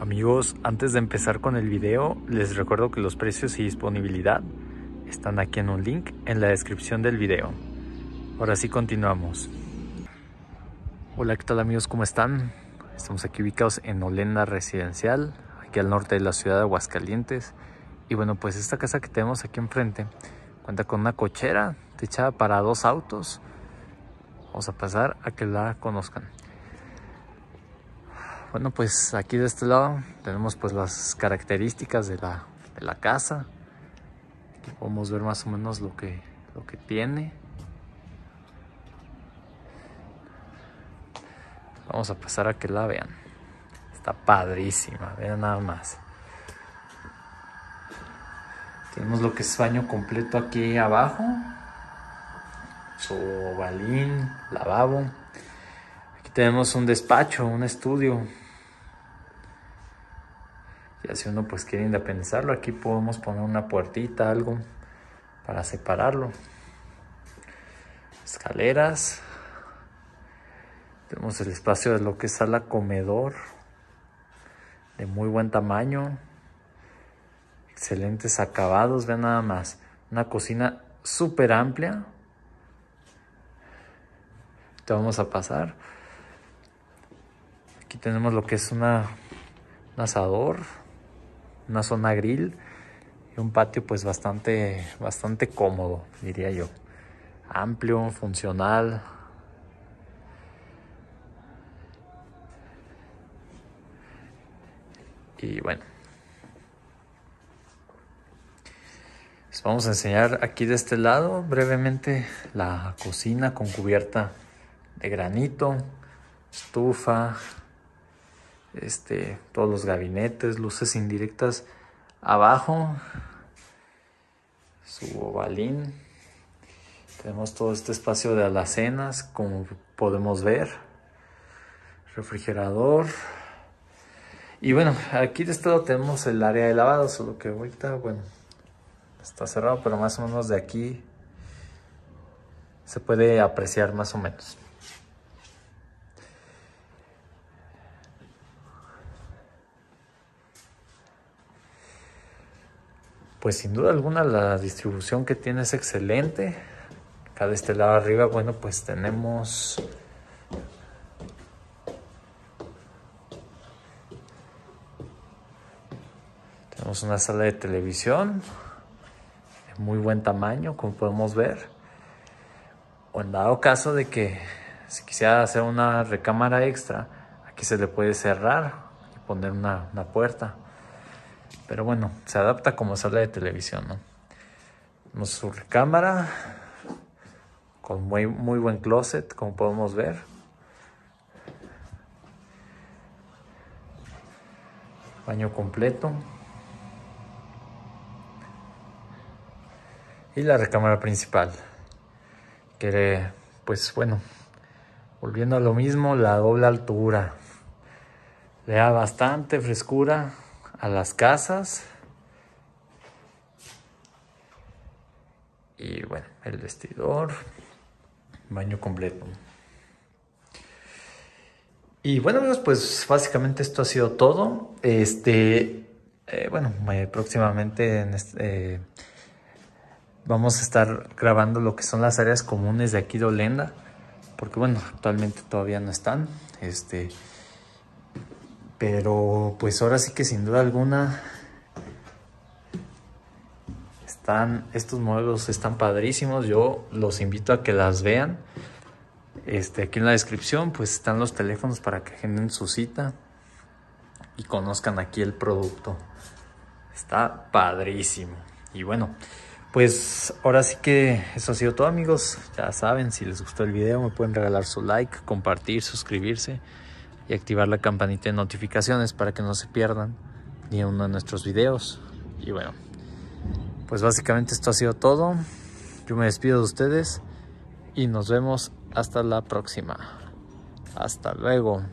Amigos, antes de empezar con el video, les recuerdo que los precios y disponibilidad están aquí en un link en la descripción del video. Ahora sí continuamos. Hola, ¿qué tal amigos? ¿Cómo están? Estamos aquí ubicados en Olenda Residencial, aquí al norte de la ciudad de Aguascalientes. Y bueno, pues esta casa que tenemos aquí enfrente cuenta con una cochera techada para dos autos. Vamos a pasar a que la conozcan. Bueno, pues aquí de este lado tenemos pues las características de la, de la casa. Podemos ver más o menos lo que, lo que tiene. Vamos a pasar a que la vean. Está padrísima, vean nada más. Tenemos lo que es baño completo aquí abajo. Su balín, lavabo. Aquí tenemos un despacho, un estudio. Si uno pues quiere independizarlo, aquí podemos poner una puertita, algo para separarlo. Escaleras. Tenemos el espacio de lo que es sala comedor. De muy buen tamaño. Excelentes acabados, vean nada más. Una cocina súper amplia. Te vamos a pasar. Aquí tenemos lo que es una, un asador una zona grill y un patio pues bastante, bastante cómodo, diría yo. Amplio, funcional. Y bueno. Les vamos a enseñar aquí de este lado brevemente la cocina con cubierta de granito, estufa, este, todos los gabinetes, luces indirectas abajo, su ovalín. Tenemos todo este espacio de alacenas, como podemos ver, refrigerador. Y bueno, aquí de este lado tenemos el área de lavado, solo que ahorita, bueno, está cerrado, pero más o menos de aquí se puede apreciar más o menos. Pues sin duda alguna la distribución que tiene es excelente. Acá de este lado arriba, bueno, pues tenemos tenemos una sala de televisión de muy buen tamaño, como podemos ver. O en dado caso de que si quisiera hacer una recámara extra, aquí se le puede cerrar y poner una, una puerta. Pero bueno, se adapta como sala de televisión, ¿no? Su recámara con muy, muy buen closet, como podemos ver. Baño completo. Y la recámara principal. Que, pues bueno, volviendo a lo mismo, la doble altura. Le da bastante frescura a las casas. Y bueno, el vestidor, baño completo. Y bueno amigos, pues básicamente esto ha sido todo. Este, eh, bueno, próximamente en este, eh, vamos a estar grabando lo que son las áreas comunes de aquí de Olenda. Porque bueno, actualmente todavía no están. Este, pero pues ahora sí que sin duda alguna están estos modelos están padrísimos. Yo los invito a que las vean. Este, aquí en la descripción pues están los teléfonos para que agenden su cita y conozcan aquí el producto. Está padrísimo. Y bueno, pues ahora sí que eso ha sido todo amigos. Ya saben, si les gustó el video me pueden regalar su like, compartir, suscribirse y activar la campanita de notificaciones para que no se pierdan ni uno de nuestros videos. Y bueno, pues básicamente esto ha sido todo. Yo me despido de ustedes y nos vemos hasta la próxima. Hasta luego.